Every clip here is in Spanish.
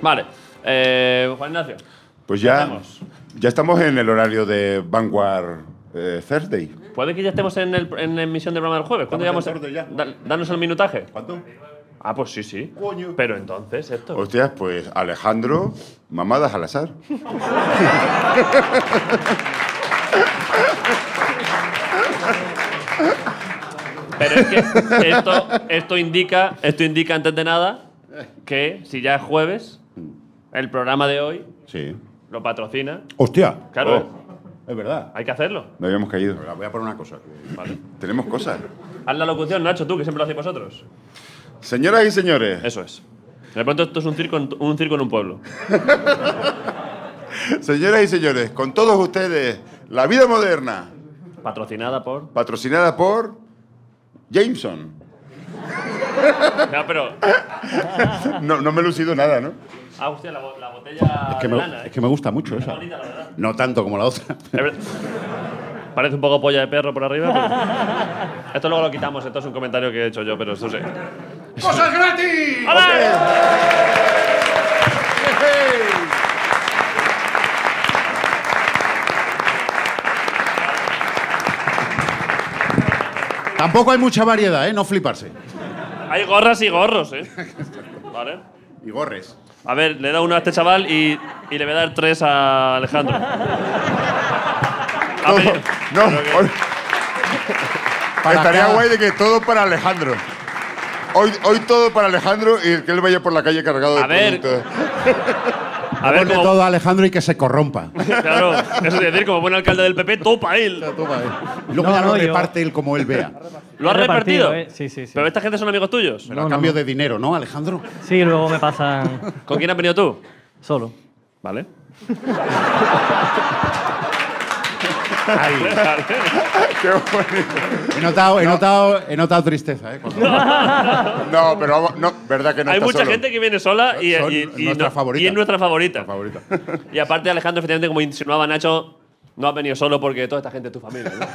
Vale. Eh, Juan Ignacio. Pues ya, ya estamos en el horario de Vanguard eh, Thursday. ¿Puede que ya estemos en, el, en emisión del programa del jueves? ¿Cuándo llegamos? Da- danos el minutaje. ¿Cuánto? Ah, pues sí, sí. Coño. Pero entonces, esto. Hostias, pues Alejandro, mamadas al azar. Pero es que esto, esto, indica, esto indica, antes de nada, que si ya es jueves, el programa de hoy Sí. lo patrocina. ¡Hostia! Claro, Oh, es verdad. hay que hacerlo. No habíamos caído. Voy a poner una cosa. Vale. Tenemos cosas. Haz la locución, Nacho, tú, que siempre lo hacéis vosotros. Señoras y señores, Eso es. De pronto esto es un circo en, un circo en un pueblo. señoras y señores, con todos ustedes, la vida moderna, Patrocinada por. patrocinada por Jameson. No, pero. No, no me he lucido nada, ¿no? Ah, hostia, la, la botella Es que, de me, lana, es ¿eh? que me gusta mucho esa. bonita, la verdad. No tanto como la otra. Parece un poco polla de perro por arriba. pero- Esto luego lo quitamos, esto es un comentario que he hecho yo, pero esto sí. ¡Cosas gratis! Tampoco hay mucha variedad, ¿eh? No fliparse. Hay gorras y gorros, ¿eh? Vale. Y gorres. A ver, le he dado uno a este chaval y, y le voy a dar tres a Alejandro. Pedido- No, que- Para estaría cada- guay de que todo para Alejandro. Hoy, hoy todo para Alejandro y que él vaya por la calle cargado de A ver. productos. A ver, como, todo a Alejandro y que se corrompa. claro, eso es decir, como buen alcalde del PP, topa él. Y luego No, ya lo no, yo- reparte él como él vea. ¿Lo has repartido, repartido? ¿eh? Sí, sí, sí. Pero esta gente son amigos tuyos. Pero a No, cambio no. de dinero, ¿no, Alejandro? Sí, luego me pasan ¿Con quién has venido tú? solo. Vale. Qué bonito. He notado, he notado, he notado tristeza, ¿eh? Cuando- No, pero no, verdad que no Hay está mucha solo. gente que viene sola y, Son y- y nuestra no- favorita. y es nuestra favorita. favorita. Y aparte, Alejandro, efectivamente, como insinuaba Nacho, no has venido solo porque toda esta gente es tu familia. ¿no?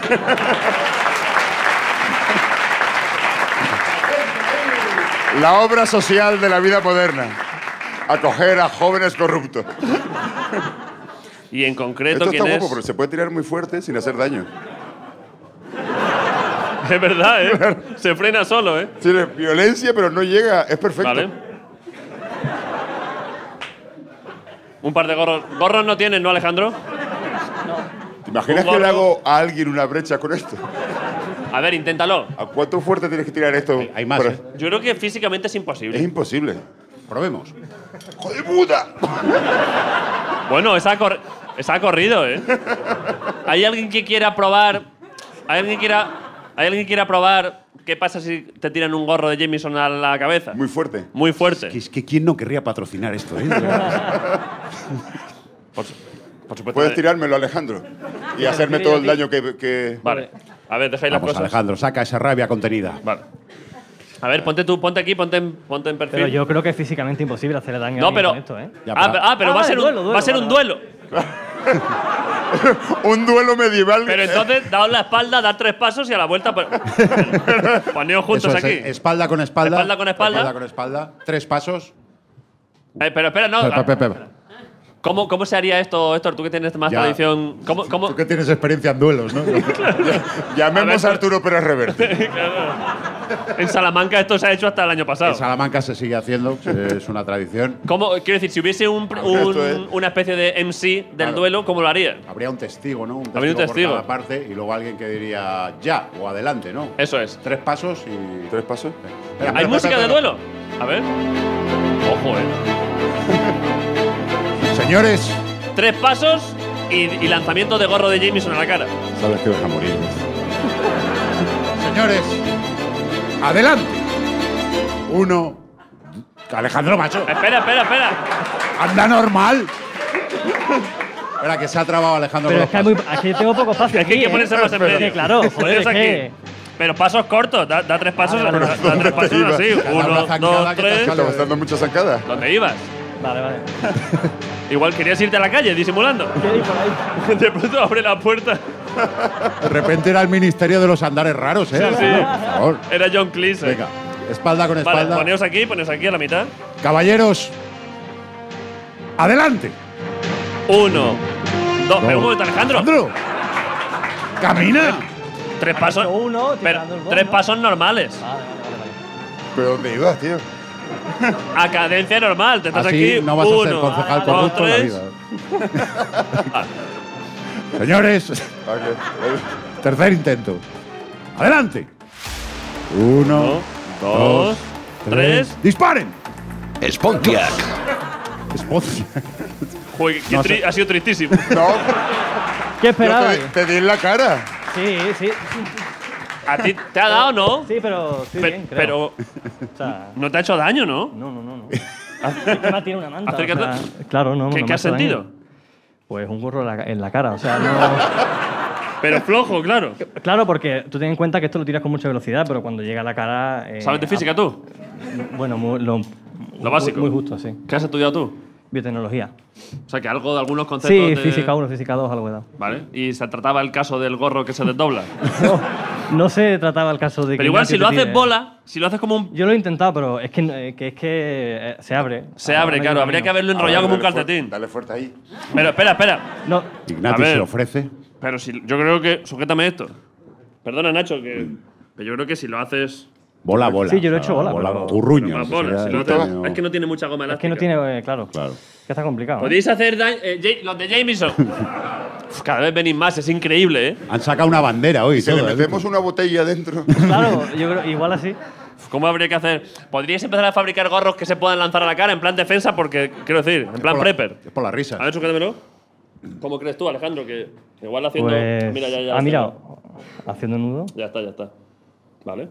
La obra social de la vida moderna. Acoger a jóvenes corruptos. Y en concreto, Esto ¿quién está es? guapo porque se puede tirar muy fuerte sin hacer daño. Es verdad, ¿eh? Se frena solo, ¿eh? Tiene violencia, pero no llega. Es perfecto. Vale. Un par de gorros. ¿Gorros no tienen, no, Alejandro? ¿Te imaginas que le hago a alguien una brecha con esto? A ver, inténtalo. ¿A cuánto fuerte tienes que tirar esto? Hay más, para- ¿eh? Yo creo que físicamente es Es imposible. imposible. Probemos. ¡Joder, puta! Bueno, esa ha, cor- esa ha corrido, ¿eh? ¿Hay alguien que quiera probar? ¿Hay alguien que quiera, ¿hay alguien que quiera probar qué pasa si te tiran un gorro de Jameson a la cabeza? Muy fuerte. Muy fuerte. Que es que quién no querría patrocinar esto, ¿eh? Por, por supuesto. Puedes tirármelo, Alejandro. Y hacerme todo el daño que. que- Vale. A ver, dejáis las Vamos, cosas. Alejandro, saca esa rabia contenida. Vale. A ver, ponte tú, ponte aquí, ponte en, ponte en perfil. Pero yo creo que es físicamente imposible hacerle daño a no, alguien pero. con esto, ¿eh? Ya, ah, pero- pe- ah, pero Ah, va a ser un, duelo, duelo, va a ser un duelo. Un duelo medieval. Pero entonces, daos la espalda, dar tres pasos y a la vuelta. pues- Poneos juntos Eso es, aquí. eh, espalda con espalda. Espalda con espalda. Espalda con espalda. Tres pasos. Eh, pero espera, no. Pe- pe- pe- pe- ¿Cómo, ¿Cómo se haría esto, Héctor? Tú que tienes más Ya. tradición. ¿Cómo, cómo? Tú que tienes experiencia en duelos, ¿no? Llamemos A Arturo Pérez Reverte. En Salamanca esto se ha hecho hasta el año pasado. en Salamanca se sigue haciendo, es una tradición. ¿Cómo, quiero decir, si hubiese un, un- es- una especie de MC del Claro. duelo, ¿cómo lo haría? Habría un testigo, ¿no? Un testigo, Habría un testigo. por cada parte y luego alguien que diría ya o adelante, ¿no? Eso es. Tres pasos y. ¿Tres pasos? Espera, ¿Hay espera, música de duelo? A ver. Ojo, eh. Señores, Tres pasos y, y lanzamiento de gorro de Jameson a la cara. Sabes que vas a morir. señores, adelante. Uno. Alejandro Macho, Espera, espera, espera. anda normal. Espera, que se ha trabado Alejandro Pero con es que, hay muy, aquí tengo poco espacio. Es que hay aquí, que ponerse ¿eh? más en medio. Claro, joder, es aquí. Pero pasos cortos, da, da tres pasos, vale, da, da tres pasos así. Uno, dos, tres. Estamos dando mucha zancada. ¿Dónde ibas? Vale, vale. Igual querías irte a la calle disimulando. ¿Qué hay por ahí? De pronto abre la puerta. De repente era el ministerio de los andares raros, ¿eh? Sí, sí. Alejandro, Por favor. Era John Cleese. Venga, espalda con Vale, espalda. poneos aquí, poneos aquí a la mitad. Caballeros, Adelante. Uno, dos. Pero un momento, Alejandro. Alejandro. Camina. Tres pasos. uno, pero dos, tres ¿no? pasos normales. Vale, vale, vale, vale. ¿Pero dónde ibas, tío? A cadencia normal. Te estás Así aquí. no vas a ser uno, concejal dos, corrupto en la tres. vida. Señores, Ah, que- tercer intento. Adelante. Uno, Uno, dos, tres. ¡Disparen! Spontiac. Esponcia. Joder, No sé. ha sido tristísimo. No, ¿Qué yo esperaba? te, te di en la cara. Sí, sí. ¿A ti te ha dado, no? Sí, pero estoy Pe- bien, creo. pero O sea, no te ha hecho daño, ¿no? no, no, no. no. Es que me tiene una manta. o Acércate. sea, claro, no. ¿Qué, no qué has hace daño. sentido? Pues un gorro en la, en la cara, o sea, no. Pero flojo, claro. Claro, porque tú ten en cuenta que esto lo tiras con mucha velocidad, pero cuando llega a la cara. eh, ¿Sabes de física tú? a- bueno, muy- lo, básico. Muy, muy justo, sí. ¿Qué has estudiado tú? Biotecnología. O sea, que algo de algunos conceptos. Sí, de- física 1, física 2, algo he dado. Vale. Y se trataba el caso del gorro que se desdobla. No, se trataba el caso de que. Pero igual, si lo haces tire- bola, si lo haces como un. Yo lo he intentado, pero es que, eh, que es que eh, se abre. Se abre, claro. Habría camino. que haberlo ver, enrollado como un calcetín. Dale fuerte ahí. Pero espera, espera. No, ver. se lo ofrece. Pero si yo creo que. Sujétame esto. Perdona, Nacho, que. Pero yo creo que si lo haces. Bola, bola. Sí, yo lo he hecho bola, pero- Turruño. más bola, sería si. Es que no tiene mucha goma es elástica. que no tiene. eh, claro. Claro. Que está complicado. ¿eh? Podéis hacer daño. eh, los de Jameson. Uf, Cada vez venís más, es increíble, ¿eh? Han sacado una bandera hoy. Y si le todo, ¿eh? metemos una botella dentro. Claro, yo creo, igual así. ¿Cómo habría que hacer? Podríais empezar a fabricar gorros que se puedan lanzar a la cara en plan defensa, porque, quiero decir, en plan la- prepper. Es por la risa. A ver, sujétamelo. ¿Cómo crees tú, Alejandro? Que igual haciendo. Pues. mira, ya, ya. ah, está. mira, haciendo nudo. Ya está, ya está. Vale.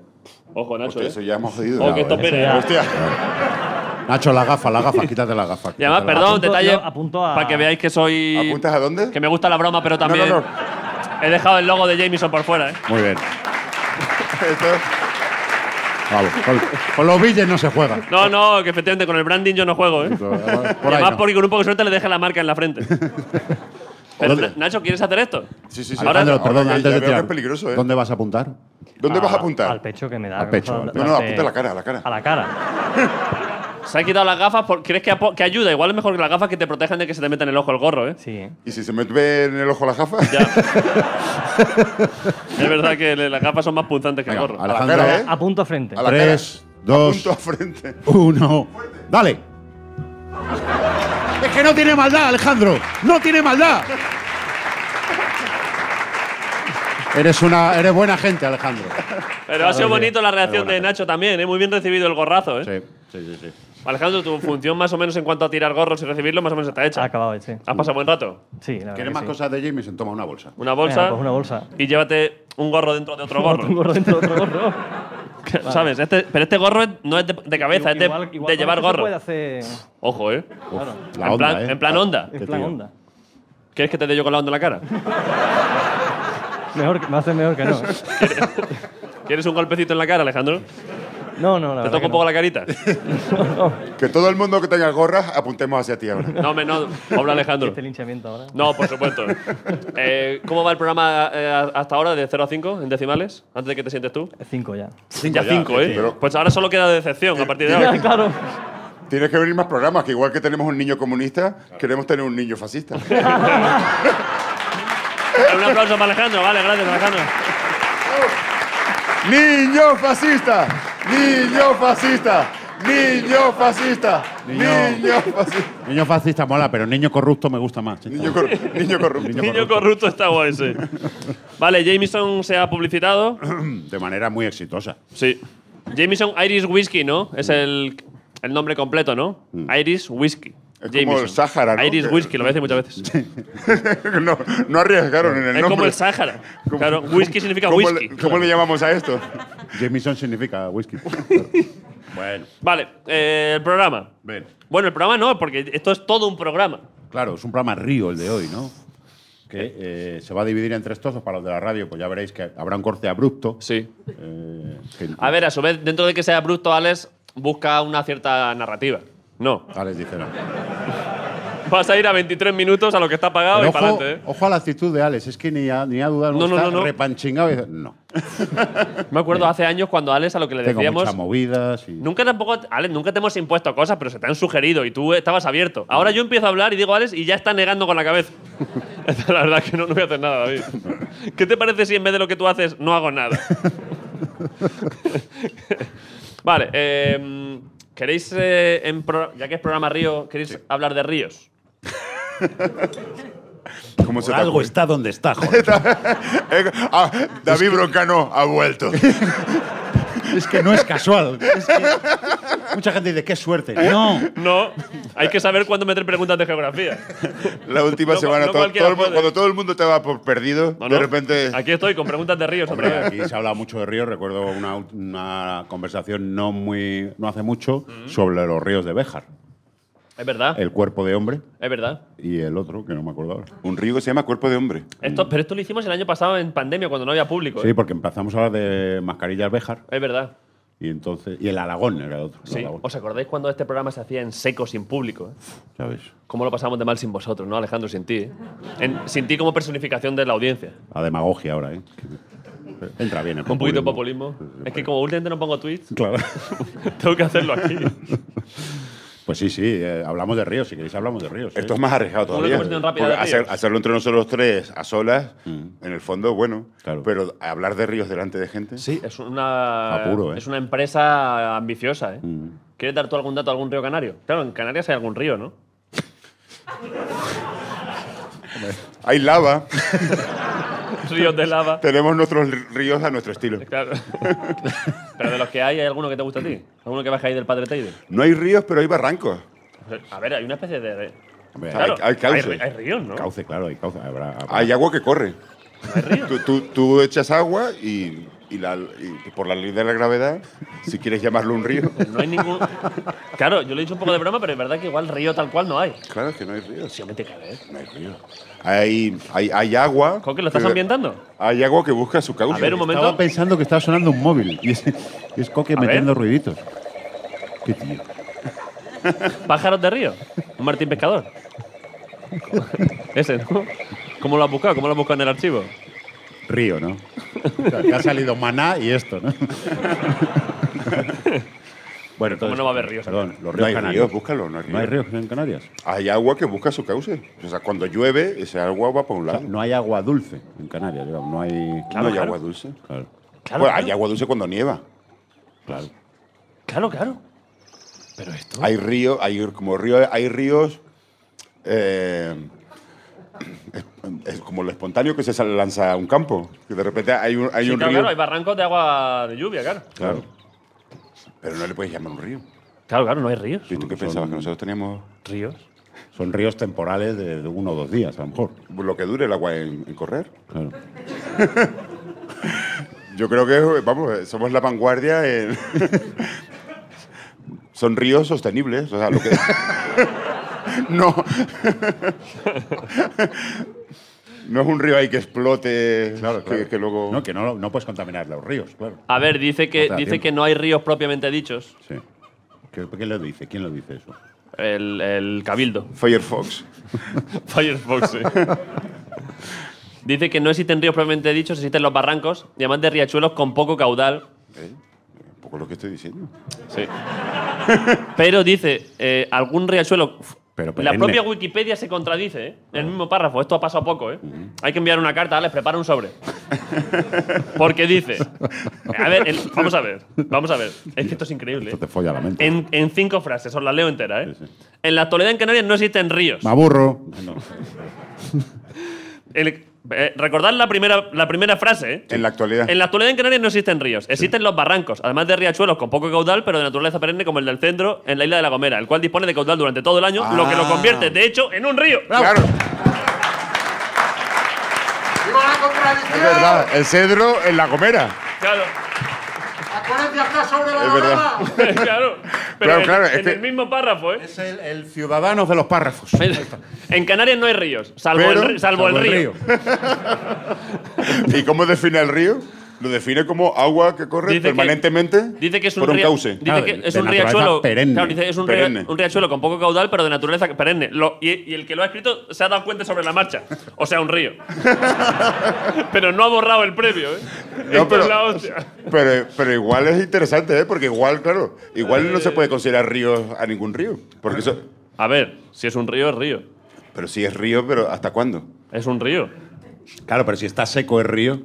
Ojo, Nacho, Hostia, ¿eh? eso ya hemos jodido. Ojo, que esto pere. ya. ¿eh? Hostia. Nacho, la gafa, la gafa, quítate la gafa. Y además, quítate la perdón, Apunto- detalle. yo apunto a- Para que veáis que soy. ¿Apuntas a dónde? Que me gusta la broma, pero también. no, no. He dejado el logo de Jameson por fuera, ¿eh? Muy bien. Esto- Vamos, con, con los billetes no se juega. No, no, que efectivamente con el branding yo no juego, ¿eh? Por ahí además no. porque con un poco de suerte le deje la marca en la frente. Pero, ¿Dónde? Na- Nacho, ¿quieres hacer esto? Sí, sí, sí. Alejandro, Ahora perdón, que antes ya de veo que tirar. es peligroso, ¿eh? ¿Dónde vas a apuntar? ¿Dónde vas a apuntar? Al pecho que me da. Al pecho, de- No, no, de- apunta a la cara, a la cara. A la cara. Se ha quitado las gafas. por- ¿Crees que, ayuda? Igual es mejor que las gafas que te protejan de que se te meta en el ojo el gorro, ¿eh? Sí. ¿eh? ¿Y si se me ve en el ojo la gafa? Ya. es verdad que las gafas son más punzantes que el gorro. Alejandro, cara, ¿eh? A punto frente. A la Tres, cara. dos. A frente. uno. ¡Dale! Es que no tiene maldad, Alejandro. No tiene maldad. Eres una, eres buena gente, Alejandro. Pero ha sido bonito la reacción de. Nacho también, ¿eh? Muy bien recibido el gorrazo, ¿eh? Sí, sí, sí, sí. Alejandro, tu función más o menos en cuanto a tirar gorros y recibirlos, más o menos está Ha hecha. acabado, sí. ¿Has pasado buen rato? Sí, la verdad. ¿Quieres que más sí. cosas de Jameson? Toma una bolsa. Una bolsa. Venga, pues una bolsa. Y llévate un gorro dentro de otro gorro. Un gorro dentro de otro gorro. ¿Sabes? Este- pero este gorro no es de, de cabeza, es de, Igual- igual de llevar gorro. puede hacer Ojo, ¿eh? Claro. La en, onda, plan, ¿eh? en plan onda. En Qué plan onda. ¿Quieres que te dé yo con la onda en la cara? Mejor, me hace mejor que no. ¿Quieres un golpecito en la cara, Alejandro? No, no, la ¿Te toco un poco no. la carita? Que todo el mundo que tenga gorras apuntemos hacia ti ahora. No, me, no. Habla Alejandro. Este linchamiento ahora. No, por supuesto. Eh, ¿Cómo va el programa eh, hasta ahora, de 0 a 5, en decimales? Antes de que te sientes tú. Cinco ya. ya 5, ¿eh? Pero- Pues ahora solo queda decepción a partir de Ya, ahora. claro. Tienes que venir más programas, que igual que tenemos un niño comunista, queremos tener un niño fascista. Un aplauso para Alejandro, vale, gracias Alejandro. ¡Niño fascista! ¡Niño fascista! ¡Niño fascista! Niño- ¡Niño fascista! Niño fascista mola, pero niño corrupto me gusta más. Niño, cor- niño corrupto. Niño corrupto está guay, sí. Vale, Jameson se ha publicitado. De manera muy exitosa. Sí. Jameson Irish Whiskey, ¿no? Es el, el nombre completo, ¿no? Irish Whiskey. Es como el Sáhara, ¿no? Irish Que- Whiskey, lo decir muchas veces. no, no arriesgaron en el es nombre. como el Sáhara. Claro, whisky significa ¿Cómo whisky. Le, ¿Cómo le llamamos a esto? Jameson significa whisky. bueno, Vale, eh, el programa. ven. Bueno, el programa no, porque esto es todo un programa. Claro, es un programa río el de hoy, ¿no? Que eh, se va a dividir en tres trozos. Para los de la radio, pues ya veréis que habrá un corte abrupto. Sí. eh, que- A ver, a su vez, dentro de que sea bruto, Alex busca una cierta narrativa. No. Alex dice no. Vas a ir a 23 minutos a lo que está pagado Pero y para ojo, adelante, ¿eh? ojo a la actitud de Alex, es que ni ha, ni ha dudado, No, no, está no, no. repanchingado y dice, no. Me acuerdo hace años cuando Alex a lo que le Tengo decíamos. muchas movidas y... Nunca tampoco, Alex, nunca te hemos impuesto cosas, pero se te han sugerido y tú estabas abierto. Ahora yo empiezo a hablar y digo Alex y ya está negando con la cabeza. la verdad que no, no voy a hacer nada, David. ¿Qué te parece si en vez de lo que tú haces no hago nada? vale, eh, ¿queréis, eh, en pro- ya que es programa Río, queréis hablar de ríos? ¿Cómo se Por te algo ocurre? está donde está, joder. Eh, ah, David Broncano ha vuelto. es que no es casual. Es que mucha gente dice, qué suerte. No. No, hay que saber cuándo meter preguntas de geografía. La última No, semana, no todo- el cuando todo el mundo te va por perdido, ¿No, de no? repente. Aquí estoy con preguntas de ríos otra Hombre, vez. aquí se ha hablado mucho de ríos. Recuerdo una, una conversación no muy no hace mucho sobre los ríos de Béjar. Es verdad, El cuerpo de hombre es verdad. y el otro, que no me acuerdo ahora. Un río que se llama Cuerpo de Hombre. Esto, pero esto lo hicimos el año pasado en pandemia, cuando no había público. Sí, ¿eh? porque empezamos a hablar de mascarillas Béjar Es verdad. y entonces y el Alagón era el otro. el Sí. Alagón, ¿Os acordáis cuando este programa se hacía en seco, sin público? eh? ¿sabes? ¿Cómo lo pasamos de mal sin vosotros, no, Alejandro? Sin ti. eh? En- sin ti como personificación de la audiencia. La demagogia ahora, ¿eh? Entra bien el Un poquito de populismo. populismo. Es que como últimamente no pongo tweets, Claro. tengo que hacerlo aquí. Pues sí, sí, eh, hablamos de ríos, si queréis hablamos de ríos. ¿eh? Esto es más arriesgado todavía. hacer- hacerlo entre nosotros tres a solas, en el fondo, bueno. Claro. Pero hablar de ríos delante de gente. Sí, es una, Apuro, ¿eh? es una empresa ambiciosa. ¿eh? ¿Quieres dar tú algún dato a algún río canario? Claro, en Canarias hay algún río, ¿no? Hay lava. Ríos de lava. Tenemos nuestros ríos a nuestro estilo. Claro. Pero de los que hay, ¿hay alguno que te gusta a ti? ¿Alguno que baja ahí del Padre Teide? No hay ríos, pero hay barrancos. A ver, hay una especie de. Hombre, Claro, hay cauces. hay, hay ríos, ¿no? Cauce, claro, hay cauce. Habrá, habrá- Hay agua que corre. Hay ríos. Tú, tú- tú echas agua y, y la- y por la ley de la gravedad, si quieres llamarlo un río. No hay ningún. Claro, yo lo he dicho un poco de broma, pero es verdad que igual río tal cual no hay. Claro que no hay ríos. Sí, hombre, cabe. No hay ríos. Hay, hay, hay agua. ¿Con qué lo estás ambientando? Hay agua que busca su cauce. A ver, un momento. Estaba pensando que estaba sonando un móvil y es, y es Coque A metiendo ver. ruiditos. Qué tío. ¿Pájaros de río? ¿Un Martín Pescador? Ese, ¿no? ¿Cómo lo has buscado? ¿Cómo lo has buscado en el archivo? Río, ¿no? O sea, que ha salido Maná y esto, ¿no? bueno, entonces, no va a haber ríos? Perdón, los No ríos hay canarios. ríos, búscalo, no hay ríos. ¿No hay ríos en Canarias? Hay agua que busca su cauce. O sea, cuando llueve, ese agua va para un O sea, lado. no hay agua dulce en Canarias, digamos. No hay. no hay claro. agua dulce. Claro, Claro, Bueno, claro. hay agua dulce cuando nieva. claro. Claro, claro. Pero esto. Hay ríos, hay como río, hay ríos. eh, es, es como lo espontáneo que se lanza a un campo. Que de repente hay un, hay Sí, un claro, río. claro, hay barrancos de agua de lluvia, claro. Claro. Pero no le puedes llamar un río. Claro, claro, no hay ríos. ¿Y tú qué pensabas? Que nosotros teníamos ¿Ríos? Son ríos temporales de, de uno o dos días, a lo mejor. lo que dure el agua en, en correr. Claro. Yo creo que, vamos, somos la vanguardia en. Son ríos sostenibles. O sea, lo que. no. no es un río ahí que explote. Claro, que- Que, luego. No, que no, no puedes contaminar los ríos, claro. A ver, dice que, dice tiempo. que no hay ríos propiamente dichos. Sí. ¿Qué- ¿Quién lo dice? ¿Quién lo dice eso? El, el Cabildo. Firefox. Firefox, sí. Dice que no existen ríos propiamente dichos, existen los barrancos y además de riachuelos con poco caudal. ¿Eh? Un poco lo que estoy diciendo. Sí. Pero dice, eh, algún riachuelo. Pero la propia Wikipedia se contradice, ¿eh? En el mismo párrafo. Esto ha pasado poco, ¿eh? Hay que enviar una carta, Alex, prepara un sobre. Porque dice. A ver, el- vamos a ver. Vamos a ver. Es que esto es increíble. Esto ¿eh? te folla la mente. En, en cinco frases, os las leo entera, ¿eh? Sí, sí. En la actualidad en Canarias no existen ríos. Me aburro. No. El- eh, recordad la primera, la primera frase, ¿eh? En la actualidad. En la actualidad en Canarias no existen ríos, existen los barrancos, además de riachuelos con poco caudal, pero de naturaleza perenne como el del centro en la isla de La Gomera, el cual dispone de caudal durante todo el año, lo que lo Ah. convierte, de hecho, en un río. Claro. Es verdad. El cedro en la gomera. Claro, Es verdad. claro. Pero Claro, en, claro, es en que- el mismo párrafo, ¿eh? Es el, el ciudadano de los párrafos. En Canarias no hay ríos, salvo Pero- el, ri- salvo el río. ¿Y cómo define el río? Lo define como agua que corre Dice que- permanentemente Dice que es un, por un ria- cauce. Dice Claro, que es un riachuelo. perenne. Claro, dice, es un, Perenne. un riachuelo con poco caudal, pero de naturaleza perenne. Lo- y, y el que lo ha escrito se ha dado cuenta sobre la marcha. O sea, un río. pero no ha borrado el previo, ¿eh? No, pero, es la hostia. pero, pero igual es interesante, ¿eh? Porque igual, claro, igual no se puede considerar río a ningún río. Porque eso, A ver, si es un río, es río. pero sí es río, pero ¿hasta cuándo? Es un río. Claro, pero si está seco el río.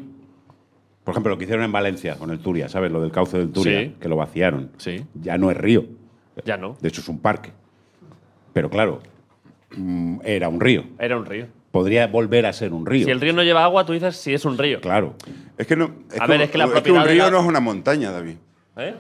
Por ejemplo, lo que hicieron en Valencia con el Turia, ¿sabes? Lo del cauce del Turia, Sí. que lo vaciaron. Sí. Ya no es río. Ya no. De hecho, es un parque. Pero claro, mm, era un río. Era un río. Podría volver a ser un río. Si el río no lleva agua, tú dices si es un río. Claro. Es que no. Es A ver, es que la un propiedad de río la- no es una montaña, David. ¿Eh?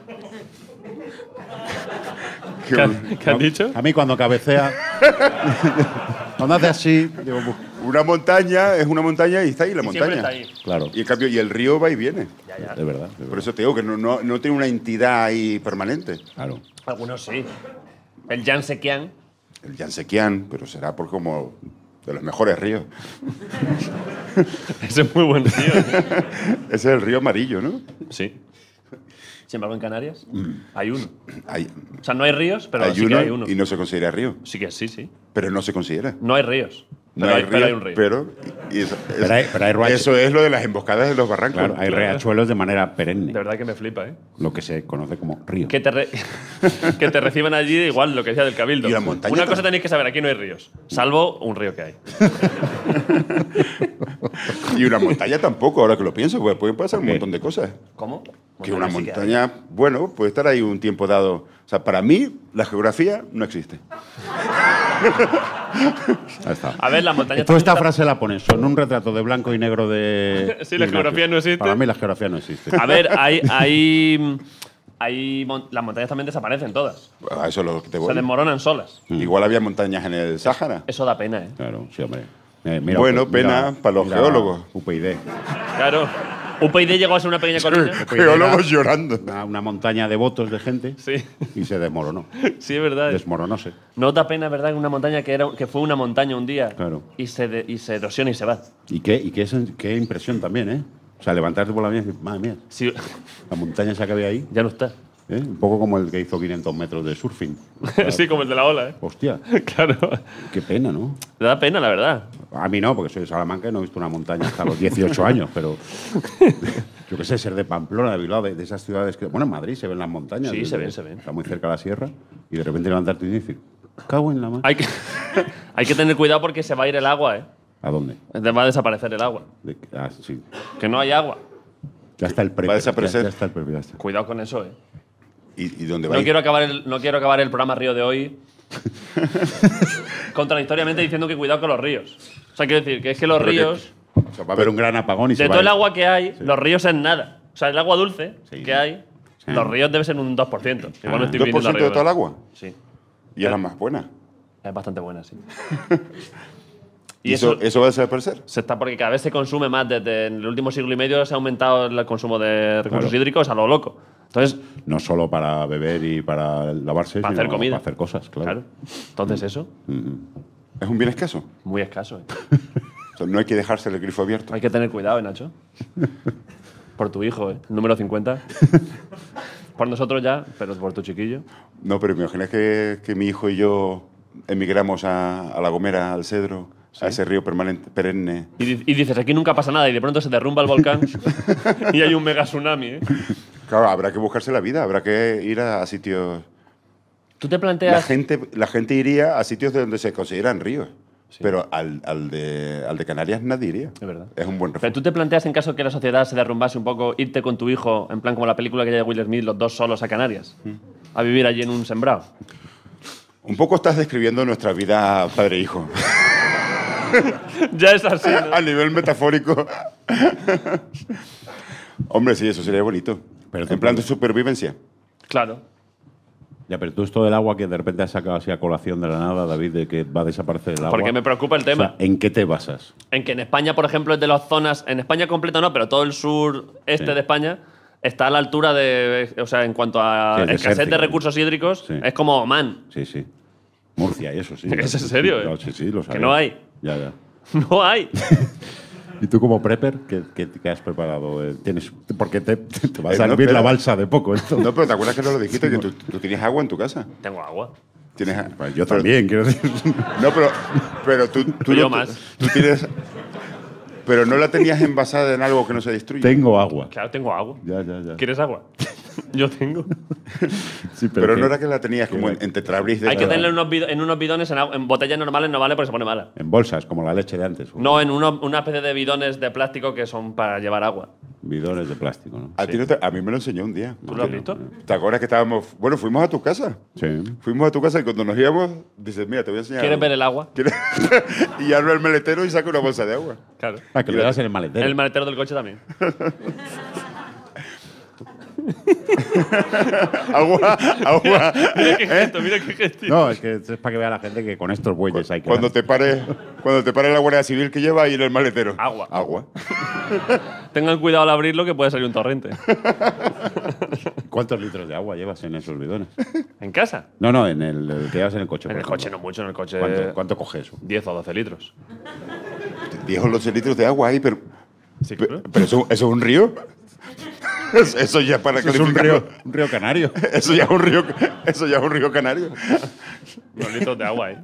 Que ¿Qué, un- qué has dicho? A mí cuando cabecea, cuando hace así, digo. Una montaña es una montaña y está ahí la Y siempre montaña. está ahí. claro, Y en cambio, y el río va y viene. Ya, ya. de verdad. de Por verdad. eso te digo que no, no, no tiene una entidad ahí permanente. Claro. Algunos sí. El Jansequian. El Yansequian, pero será por como de los mejores ríos. Ese es muy buen río. Ese es el río amarillo, ¿no? sí. Sin embargo, en Canarias hay uno. Hay, O sea, no hay ríos, pero hay sí que uno hay uno. y no se considera río. Sí que sí, sí. Pero no se considera. No hay ríos. No Pero, hay, río, pero hay un río. Pero, y eso, Pero hay- pero eso es lo de las emboscadas de los barrancos. Claro, hay riachuelos de manera perenne, De verdad que me flipa, ¿eh? lo que se conoce como río. Que te, re- que te reciban allí igual lo que decía del cabildo. Y la montaña Una cosa tenéis que saber, aquí no hay ríos. Salvo un río que hay. Y una montaña tampoco, ahora que lo pienso, porque pueden pasar un montón de cosas. ¿Cómo? Que una sí que hay. montaña, bueno, puede estar ahí un tiempo dado. O sea, para mí, la geografía no existe. Ahí está. A ver, la montaña Tú esta frase la pones son un retrato de blanco y negro de. Sí, la geografía no existe. Para mí la geografía no existe. A ver, hay. hay, hay mon- las montañas también desaparecen todas. A eso es lo que te Se voy. desmoronan solas. Igual había montañas en el Sáhara. Eso da pena, ¿eh? Claro, sí, hombre. Eh, mira, Bueno, mira- pena para los mira geólogos. UPyD. Claro. UPyD llegó a ser una pequeña colina. Geólogos llorando. Una, una montaña de votos de gente Sí. y se desmoronó. Sí, es verdad. Desmoronóse. No da pena, ¿verdad? que Una montaña que, era, que fue una montaña un día Claro. y, se de- y se erosiona y se va. Y qué, y qué, qué impresión también, ¿eh? O sea, levantarte por la mañana y decir, madre mía, Sí, la montaña esa que había ahí, ya no está. ¿eh? un poco como el que hizo 500 metros de surfing. sí, como el de la ola, ¿eh? Hostia, Claro. qué pena, ¿no? Da pena, la verdad. A mí no, porque soy de Salamanca y no he visto una montaña hasta los 18 años, pero yo qué sé, ser de Pamplona, de Bilbao, de, de esas ciudades que... Bueno, en Madrid se ven las montañas. Sí, se ven, se ven. Está muy cerca de la sierra y de repente levantarte y decir, cago en la mano. Hay que, hay que tener cuidado porque se va a ir el agua, ¿eh? ¿A dónde? Va a desaparecer el agua. De- ah, sí. Que no hay agua. Ya está el pre. Va a desaparecer. Ya, ya está el pre, ya está. Cuidado con eso, ¿eh? ¿Y, y dónde va? No quiero, acabar el, no quiero acabar el programa Río de hoy contradictoriamente diciendo que cuidado con los ríos. O sea, quiero decir que es que los Pero que- ríos, O sea, va a haber un gran apagón y se de todo el agua que hay, los ríos es nada. O sea, el agua dulce Sí. que hay, Sí. los ríos debe ser un 2%. Igual Ah. no estoy 2% viniendo de toda el agua. Sí. Y es la más buena. Es bastante buena, sí. ¿Y eso, eso va a desaparecer? Se está porque cada vez se consume más. Desde el último siglo y medio se ha aumentado el consumo de recursos Claro. hídricos a lo loco. Entonces, No solo para beber y para lavarse, para sino hacer comida. para hacer cosas, claro. claro. Entonces, eso, Es un bien escaso. muy escaso. ¿eh? No hay que dejarse el grifo abierto. Hay que tener cuidado, ¿eh, Nacho? Por tu hijo, ¿eh? Número 50. Por nosotros ya, pero por tu chiquillo. No, pero imaginas que, que mi hijo y yo emigramos a, a La Gomera, al Cedro, a ese río permanente, perenne. Y, y dices, aquí nunca pasa nada, y de pronto se derrumba el volcán y hay un mega tsunami, ¿eh? Claro, habrá que buscarse la vida, habrá que ir a, a sitios... Tú te La planteas... gente, la gente iría a sitios de donde se consideran ríos, pero al, al de, al de Canarias nadie iría. Es verdad. Es un buen Pero refugio. tú te planteas, en caso que la sociedad se derrumbase un poco, irte con tu hijo, en plan como la película que hay de Will Smith, los dos solos a Canarias, a vivir allí en un sembrado. Un poco estás describiendo nuestra vida padre-hijo. ya es así, ¿no? a nivel metafórico. Hombre, sí, eso sería bonito. Pero en plan de supervivencia. Claro. Ya, pero tú esto del agua que de repente has sacado así a colación de la nada, David, de que va a desaparecer el agua. Porque me preocupa el O sea, tema. ¿En qué te basas? En que en España, por ejemplo, es de las zonas, en España completo no, pero todo el sur este Sí. de España está a la altura de, o sea, en cuanto a Sí, es escasez de recursos hídricos, Sí. es como Oman. Sí, sí. Murcia y eso, sí. ¿Es en serio, eh? Claro, sí, sí, lo Que sabía. no hay. Ya, ya. No hay. ¿Y tú como prepper, qué, qué- qué has preparado? Eh, ¿Tienes, porque te, te va a Eh, no, servir la balsa de poco esto. No, pero ¿te acuerdas que no lo dijiste? Que tú, tú tienes agua en tu casa. Tengo agua. Tienes a- Pues yo pero- también, quiero decir. No, pero, pero tú, tú, Yo no- más. tú tienes... Pero no la tenías envasada en algo que no se destruye. Tengo agua. Claro, tengo agua. Ya, ya, ya. ¿Quieres agua? Yo tengo. Sí, Pero que- no era que la tenías como en, en tetrabris de Hay que tenerla en unos, bido- en unos bidones, en, en botellas normales no vale porque se pone mala. En bolsas, como la leche de antes. No, en uno- una especie de bidones de plástico que son para llevar agua. Bidones de plástico, ¿no? A, ti no te- a mí me lo enseñó un día. ¿Tú lo has visto? ¿Te acuerdas que estábamos... Bueno, fuimos a tu casa. Sí. Fuimos a tu casa y cuando nos íbamos, dices, mira, te voy a enseñar. ¿Quieres algo". ver el agua? ¿Quieres? y abro el maletero y saco una bolsa de agua. Claro. Ah, que lo llevas en el maletero. El maletero del coche también. Agua, agua. Mira qué gesto, mira qué gesto. No, es que es para que vea la gente que con estos bueyes hay que. Cuando te pare, cuando te pare la Guardia Civil que lleva ahí en el maletero. Agua. Agua. Tengan cuidado al abrirlo que puede salir un torrente. ¿Cuántos litros de agua llevas en esos bidones? ¿En casa? No, no, en el, el que llevas en el coche. En el coche no mucho, en el coche ¿Cuánto, cuánto coge eso? 10 o 12 litros. 10 o 12 litros de agua ahí, pero. Sí, pe- claro. Pero eso, eso es un río. Eso ya para Eso es un río, un río canario. Eso ya es un río. Eso ya es un río canario. Unos litros de agua, ¿eh?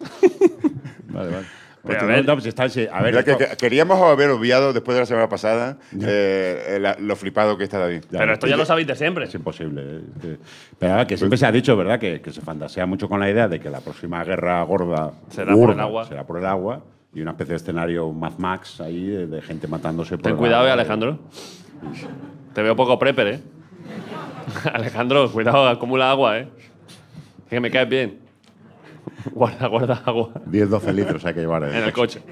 Vale, vale. Pero a no, ver- no, pues está- sí, a ver, que, que- queríamos haber obviado después de la semana pasada eh, la- lo flipado que está David. Ya, Pero esto ya lo sabéis de siempre. Es imposible. ¿eh? Pero ahora que siempre se ha dicho, ¿verdad? Que, que se fantasea mucho con la idea de que la próxima guerra gorda Será por el agua. Será por el agua. Y una especie de escenario Mad Max ahí de, de gente matándose por Ten el cuidado, eh. Alejandro. Te veo poco prepper, ¿eh? Alejandro, cuidado, acumula agua, ¿eh? Que me caes bien. Guarda, guarda agua 10, 12 litros hay que llevar. en el coche.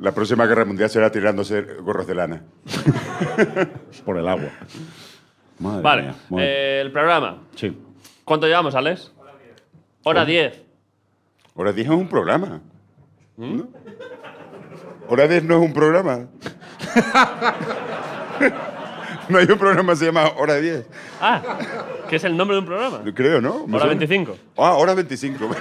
La próxima guerra mundial será tirándose gorros de lana. Por el agua. Madre Vale, mía. Eh, el programa. sí. ¿Cuánto llevamos, Alex? Hora 10. Hora 10 es un programa. ¿No? Hora 10 no es un programa. no hay un programa que se llama Hora 10. Ah, que es el nombre de un programa. Creo, ¿no? Hora suena. 25. Ah, hora 25.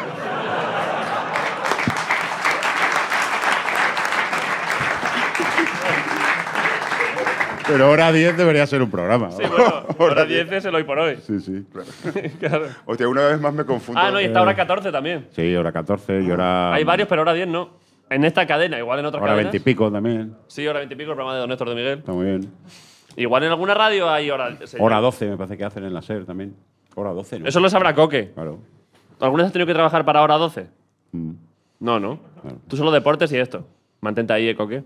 Pero hora 10 debería ser un programa. Sí, bueno, hora 10 es el hoy por hoy. sí. sí. Claro. Hostia, una vez más me confundo. Ah, no, y está hora 14 también. Sí, hora 14 y hora. Hay varios, pero hora 10 no. En esta cadena, igual en otras Hora cadenas. 20 y pico también. Sí, hora 20 y pico, el programa de Don Néstor de Miguel. Está muy bien. Igual en alguna radio hay hora. Hora llama. 12 me parece que hacen en la SER también. Hora 12, ¿no? Eso lo sabrá Coque. Claro. ¿Alguna vez has tenido que trabajar para hora 12? Mm. No, no. Claro. Tú solo deportes y esto. Mantente ahí, eh, Coque.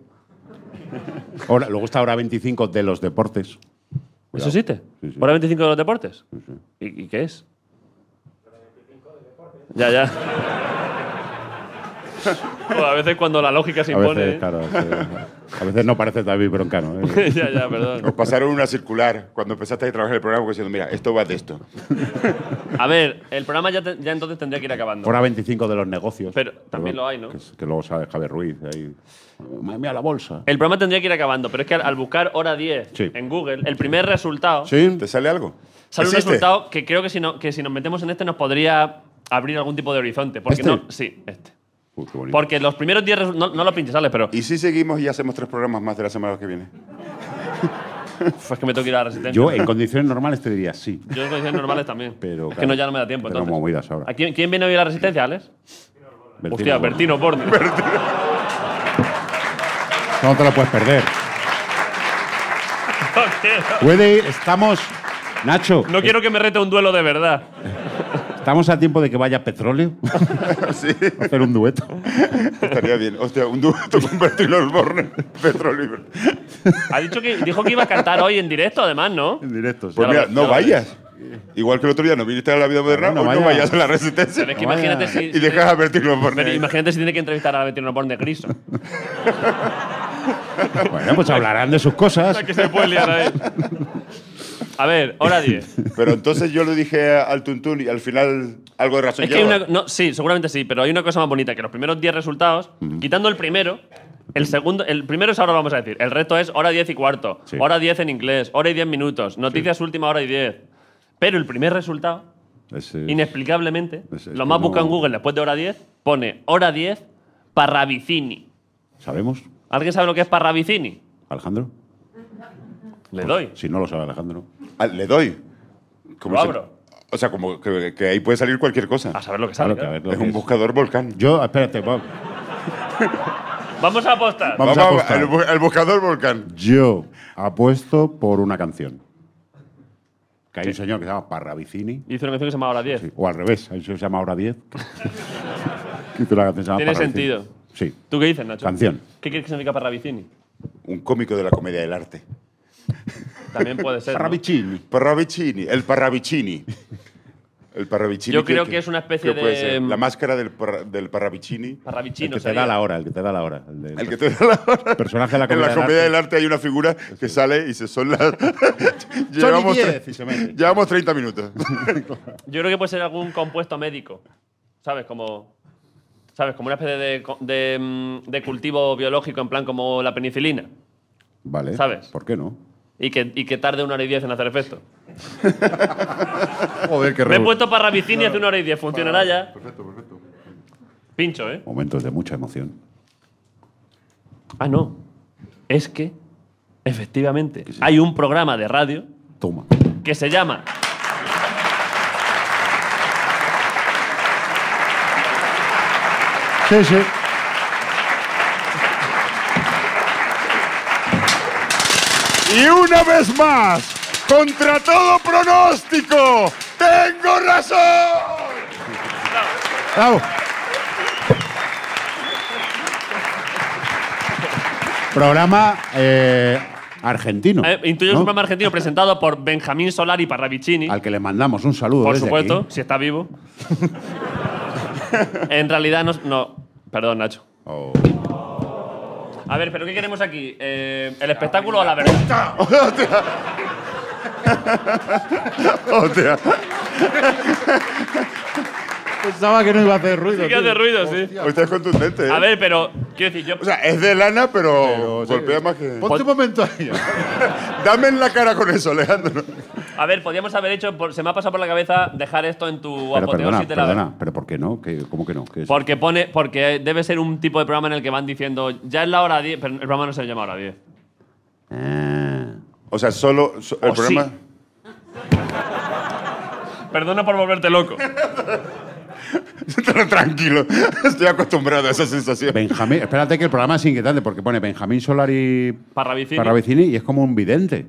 Hora- luego está hora 25 de los deportes. ¿Eso existe? Sí, sí. ¿Hora 25 de los deportes? Sí. ¿Y, y qué es? Ya, ya. Joder, a veces cuando la lógica se A impone. veces, ¿eh? claro, sí. a veces no parece David Broncano. ¿eh? ya, ya, Os perdón. pasaron una circular cuando empezaste a trabajar el programa diciendo, mira, esto va de esto. A ver, el programa ya, te- ya entonces tendría que ir acabando. Hora 25 de los negocios. Pero también lo hay, ¿no? Que, que luego sabe Javier Ruiz. Ahí. Madre mía, la bolsa. El programa tendría que ir acabando, pero es que al, al buscar hora 10 Sí. en Google, el primer resultado Sí. ¿Te sale algo? sale un ¿Existe? resultado que creo que si, no, que si nos metemos en este nos podría abrir algún tipo de horizonte. Porque ¿Este? no, sí, este. Qué bonito. Porque los primeros 10 resu- no, no lo pinches, ¿sabes? Pero ¿Y si seguimos y hacemos tres programas más de la semana que viene? uf, es que me tengo que ir a la resistencia. Yo, en condiciones normales, te diría sí. Yo en condiciones normales también. Pero, es que claro, no, ya no me da tiempo. Entonces. movidas ahora. ¿A quién, quién viene hoy a la resistencia, Alex? Bertino, Hostia. Bertino Porni. No te lo puedes perder. Puede ir, estamos. Nacho, no quiero que me rete un duelo de verdad. Estamos a tiempo de que vaya petróleo. sí, hacer un dueto. estaría bien. Hostia, un dueto con Bertino Osborne. Petróleo. Ha dicho que dijo que iba a cantar hoy en directo, además, ¿no? En directo. sí. Pues mira, no vayas. Igual que el otro día no viniste a la vida moderna, No, no no vaya. vayas a la resistencia. Pero es que No imagínate si. Y dejas a Bertino Osborne. Pero ahí. imagínate si tiene que entrevistar a Porni Griso. Bueno, pues hablarán de sus cosas. que se puede liar ahí. A ver, hora 10. Pero entonces yo le dije al Tuntún y al final algo de razón Es que hay lleva. una. No, sí, seguramente sí, pero hay una cosa más bonita: que los primeros 10 resultados, quitando el primero, el segundo. El primero es ahora vamos a decir. El resto es hora 10 y cuarto, Sí. hora 10 en inglés, hora y 10 minutos, noticias última hora y 10. Pero el primer resultado, Es, inexplicablemente, es lo más como- buscado en Google después de hora 10, pone hora 10 Parravicini. ¿Sabemos? ¿Alguien sabe lo que es Parravicini? ¿Alejandro? Le doy. Si no lo sabe Alejandro. Ah, le doy. Como Lo se- abro. O sea, como que, que ahí puede salir cualquier cosa. A saber lo que sale. Claro, que a ver lo Es que un es. buscador volcán. Yo, espérate, va- Vamos a apostar. Vamos a apostar. el, bu- el buscador volcán. yo apuesto por una canción. Que hay un señor que se llama Parravicini. Hizo una canción que se llama Hora 10. Sí, o al revés, hay un señor que se llama Hora 10. que hizo una canción que se llama Tiene Parravicini. sentido. Sí. ¿Tú qué dices, Nacho? Canción. ¿Qué crees que significa Parravicini? Un cómico de la comedia del arte. También puede ser. ¿no? Parravicini. Parravicini. El Parravicini. El Parravicini. Yo creo que es una especie ¿qué puede de- ser? La máscara del, parra- del Parravicini. El Parravicino. que te sería. da la hora, el que te da la hora. El, de- El que te da la hora. personaje de la En comedia, la comedia del arte hay una figura que sale y se son las. llevamos, 10 y se mete. llevamos 30 minutos. Yo creo que puede ser algún compuesto médico. ¿Sabes? Como. ¿Sabes? Como una especie de, co- de, mm, de cultivo biológico, en plan como la penicilina. Vale. ¿Sabes? ¿Por qué no? Y que, y que tarde una hora y diez en hacer efecto. Joder, qué Me he puesto Parravicini hace una hora y diez. Funcionará ya. Perfecto, perfecto. Pincho, ¿eh? Momentos de mucha emoción. Ah, no. Es que, efectivamente, hay un programa de radio Toma. que se llama Sí, sí. Y una vez más, contra todo pronóstico, tengo razón. Bravo. Programa eh, argentino. Eh, Intuyo es ¿no? un programa argentino presentado por Benjamín Solari Parravicini. Al que le mandamos un saludo. Por desde supuesto, aquí. si está vivo. en realidad no, no. Perdón, Nacho. Oh. A ver, ¿pero qué queremos aquí? Eh, ¿El espectáculo o la verdad? Hostia. Pensaba que no iba a hacer ruido. Sí que hace tío. ruido, sí. Usted es contundente, ¿eh? A ver, pero quiero decir, yo. O sea, es de lana, pero, Pero, sí. golpea más que. Ponte un momento ahí. Dame en la cara con eso, Alejandro. A ver, podríamos haber hecho. por- se me ha pasado por la cabeza dejar esto en tu Pero apoteosis perdona, de la perdona. ¿Pero por qué no? ¿Qué- ¿Cómo que no? ¿Qué es? Porque pone. Porque debe ser un tipo de programa en el que van diciendo. Ya es la hora 10. Pero el programa no se llama hora 10. Ah. O sea, solo. so- el O sí. programa. Perdona por volverte loco. Pero tranquilo. Estoy acostumbrado a esa sensación. Benjamín, espérate que el programa es inquietante porque pone Benjamín Solari Parravicini. Parravicini y es como un vidente.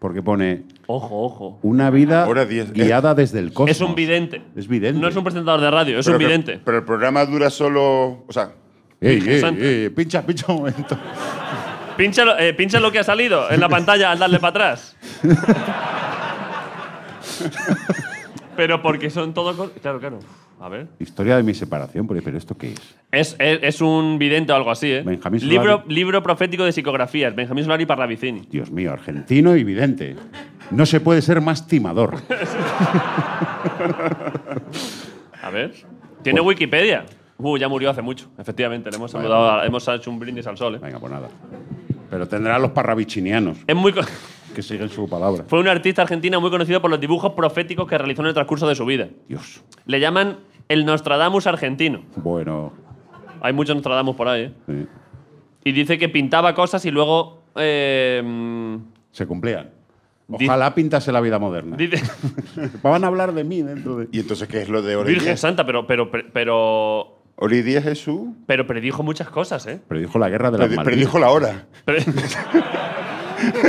Porque pone Ojo, ojo. una vida 10. guiada desde el cosmos. Es un vidente. Es vidente. No es un presentador de radio, es Pero un que- vidente. pero el programa dura solo. O sea, Ey, ey, pincha, pincha un momento. Pincha, lo- eh, pincha lo que ha salido en la pantalla al darle para atrás. Pero porque son todo. Claro, claro. A ver. Historia de mi separación, pero ¿esto qué es? Es, es, es un vidente o algo así, ¿eh? Benjamín Solari. libro, libro profético de psicografías. Benjamín Solari Parravicini. Dios mío, argentino y vidente. No se puede ser más timador. A ver. Tiene Pues- Wikipedia. Uh, ya murió hace mucho, efectivamente. Le hemos, saludado a- hemos hecho un brindis al sol, ¿eh? Venga, pues nada. Pero tendrá los parravicinianos, Es muy. que siguen su palabra. Fue un artista argentino muy conocido por los dibujos proféticos que realizó en el transcurso de su vida. Dios. Le llaman el Nostradamus argentino. Bueno, Hay muchos Nostradamus por ahí, ¿eh? sí, Y dice que pintaba cosas y luego. eh, se cumplían. Ojalá pintase la vida moderna. dice. Van a hablar de mí dentro de. ¿y entonces qué es lo de y Virgen? Santa, pero, pero, pero, es su. pero predijo muchas cosas, ¿eh? Predijo la guerra de Malvinas. Predijo la hora. Pre-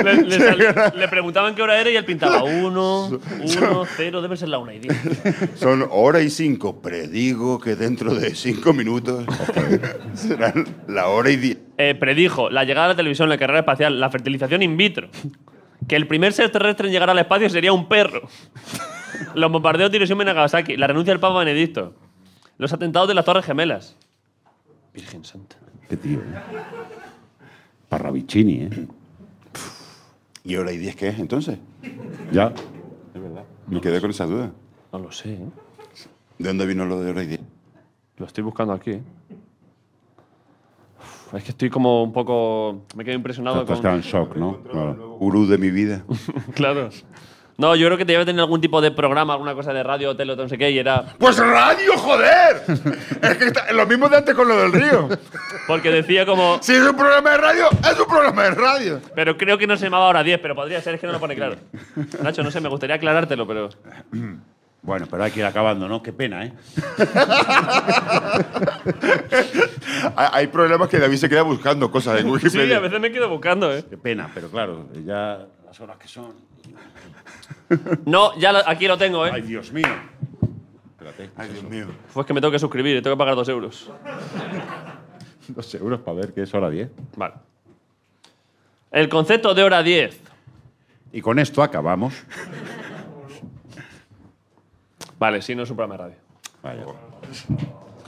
le, le sal- le preguntaban qué hora era y él pintaba uno, uno, cero, debe ser la una y diez. Son hora y cinco. Predigo que dentro de cinco minutos serán la hora y diez. Eh, predijo la llegada a la televisión, la carrera espacial, la fertilización in vitro, que el primer ser terrestre en llegar al espacio sería un perro, los bombardeos de Hiroshima y Nagasaki, la renuncia del Papa Benedicto, los atentados de las Torres Gemelas. Virgen Santa. Qué tío, ¿eh? Parravicini, ¿eh? ¿Y hora y diez qué es entonces? Ya. Me quedé con esa duda. No lo sé, ¿eh? ¿De dónde vino lo de hora y diez? Lo estoy buscando aquí. ¿eh? Uf, es que estoy como un poco. Me quedo impresionado has con. en shock, ¿no? Claro. Gurú de mi vida. claro. No, yo creo que debe tener algún tipo de programa, alguna cosa de radio, tele, no sé qué, y era. Pues radio, joder. es que está- lo mismo de antes con lo del río. Porque decía como. Si es un programa de radio, es un programa de radio. Pero creo que no se llamaba Hora 10, pero podría ser, es que no lo pone claro. Nacho, no sé, me gustaría aclarártelo, pero. Bueno, pero hay que ir acabando, ¿no? Qué pena, ¿eh? Hay problemas que David se queda buscando cosas en Sí, Wikipedia. a veces me quedo buscando, ¿eh? Qué pena, pero claro, ya las horas que son. No, ya lo- aquí lo tengo, Ay, ¿eh? Dios mío. Espérate. Ay, Dios mío. Pues que me tengo que suscribir, tengo que pagar dos euros. Dos euros para ver que es hora 10. Vale. El concepto de hora 10. Y con esto acabamos. Vale, sí, no es un programa de radio. Vaya.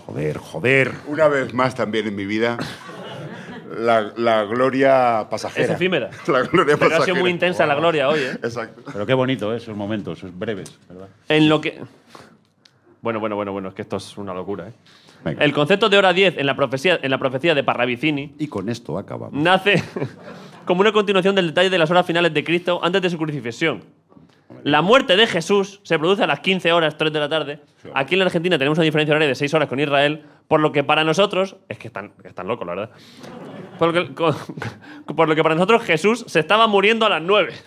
Joder, joder. Una vez más también en mi vida, la, la gloria pasajera. Es efímera. La gloria Pero pasajera. ha sido muy intensa la gloria hoy, ¿eh? Exacto. Pero qué bonito, ¿eh? esos momentos, esos breves, ¿verdad? En lo que. Bueno, bueno, bueno, bueno, es que esto es una locura, ¿eh? Venga. El concepto de hora 10 en la profecía, en la profecía de Parravicini Y con esto acabamos. nace como una continuación del detalle de las horas finales de Cristo antes de su crucifixión. La muerte de Jesús se produce a las 15 horas, 3 de la tarde. Aquí en la Argentina tenemos una diferencia horaria de 6 horas con Israel, por lo que para nosotros. Es que están, que están locos, la verdad. Por lo, que, por lo que para nosotros Jesús se estaba muriendo a las 9.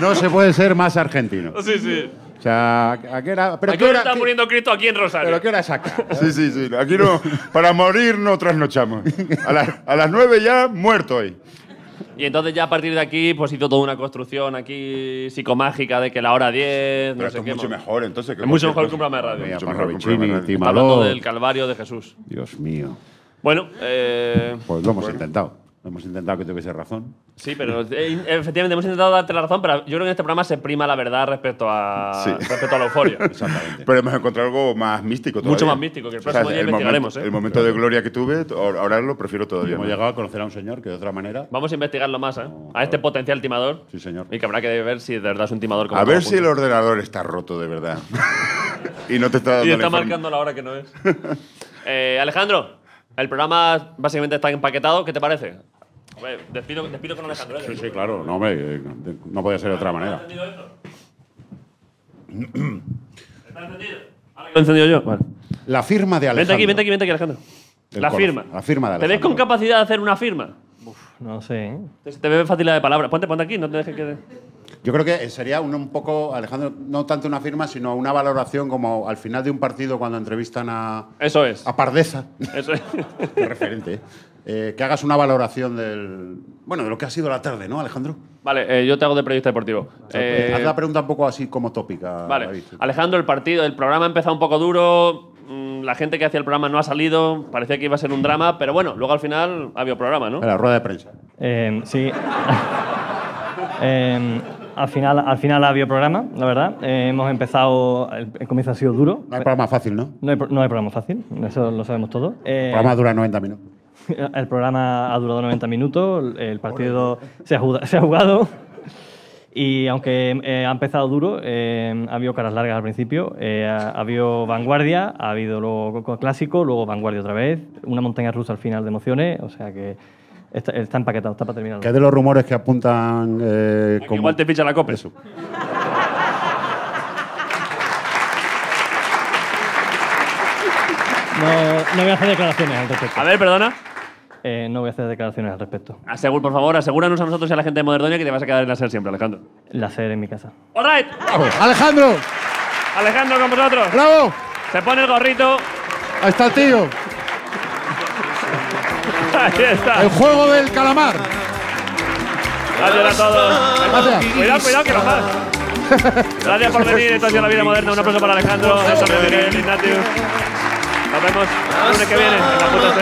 No se puede ser más argentino. Sí, sí. O sea, ¿a qué era? ¿Pero Aquí qué hora? está qué- muriendo Cristo aquí en Rosario. ¿Pero qué hora saca? Sí, sí, sí. Aquí no. Para morir no trasnochamos. A, las- a las nueve ya muerto hoy. Y entonces ya a partir de aquí pues hizo toda una construcción aquí psicomágica de que la hora 10, Pero no esto sé es qué. mucho mo- mejor, entonces. que Es mucho mejor que un programa de radio. Mira, Mucho mejor que un Parravicini, programa de radio. Está hablando Timaló. del calvario de Jesús. Dios mío. Bueno, eh, Pues lo hemos intentado. Hemos intentado que tuviese razón. sí, pero eh, efectivamente hemos intentado darte la razón, pero yo creo que en este programa se prima la verdad respecto a, Sí. respecto a la euforia. Exactamente. Pero hemos encontrado algo más místico todavía. Mucho más místico, que el O sea, próximo día investigaremos, momento, ¿eh? El momento de gloria que tuve, ahora lo prefiero todavía. Hemos llegado a conocer a un señor que de otra manera. Vamos a investigarlo más, ¿eh? A este potencial timador. Sí, señor. Y que habrá que ver si de verdad es un timador como A ver si el ordenador está roto de verdad. y no te está dando Y está marcando la hora que no es. Eh, Alejandro, el programa básicamente está empaquetado. ¿Qué te parece? Despido, despido con Alejandro. ¿eh? Sí, sí, claro. No, hombre, eh, no podía ser de otra ¿Has manera. encendido esto? ¿Está encendido? Ahora que lo he encendido yo. Vale. La firma de Alejandro. Vente aquí, vente aquí, vente aquí, Alejandro. El la coro- firma. la firma de ¿Te ves Alejandro. con capacidad de hacer una firma? No sé, ¿eh? Te, te ve fácil la de palabras. Ponte, ponte aquí, no te dejes que. Yo creo que sería un, un poco, Alejandro, no tanto una firma, sino una valoración como al final de un partido cuando entrevistan a, Eso es. a Pardeza, Eso es. qué referente, ¿eh? Que hagas una valoración del, bueno, de lo que ha sido la tarde, ¿no, Alejandro? vale, eh, yo te hago de periodista deportivo. Eh, Haz la pregunta un poco así como tópica, Vale, David. Alejandro, el partido, el programa ha empezado un poco duro. mm, La gente que hacía el programa no ha salido. Parecía que iba a ser un drama, pero bueno, luego al final ha habido programa, ¿no? La rueda de prensa. Eh, sí. Eh, al, final, al final ha habido programa, la verdad. Eh, hemos empezado. El, el comienzo ha sido duro. No hay programa fácil, ¿no? No hay, pro- no hay programa fácil, eso lo sabemos todos. Eh, El programa dura 90 minutos. El programa ha durado 90 minutos, el partido se ha, jugado, se ha jugado y aunque eh, ha empezado duro, eh, ha habido caras largas al principio, eh, ha, ha habido vanguardia, ha habido luego co- clásico, luego vanguardia otra vez, una montaña rusa al final de emociones, o sea que está, está empaquetado, está para terminar. ¿Qué de los rumores que apuntan eh, Aquí Igual te ficha la copa. Eso. No, no voy a hacer declaraciones al respecto. A ver, perdona. Eh, no voy a hacer declaraciones al respecto. Asegur, por favor, asegúranos a nosotros y a la gente de Moderdonia que te vas a quedar en la SER siempre, Alejandro. La sed en mi casa. All right. ¡Alejandro! Alejandro con vosotros. ¡Bravo! Se pone el gorrito. Ahí está el tío. Ahí está. El juego del calamar. Gracias a todos. Gracias. Cuidado, cuidado, que nos va. Gracias por venir. Esto ha sido La Vida Moderna. Un aplauso para Alejandro, Miguel, Ignatius. Nos vemos el lunes que viene en la puta.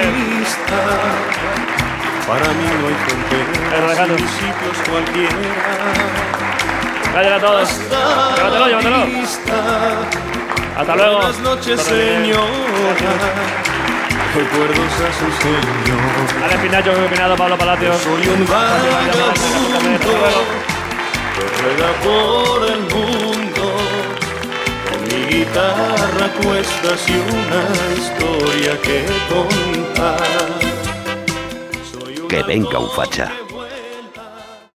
Para mí no hay fronteras, municipios cualquiera. Gracias a todos. Llévatelo, llévatelo. Hasta luego. Buenas noches, señora. Recuerdos a su señor. Alex Pinacho, Peinado, Pablo Palacios. Soy un vagabundo rueda por el mundo guitarra encuestas y una historia que contar. Soy un Que venga un facha.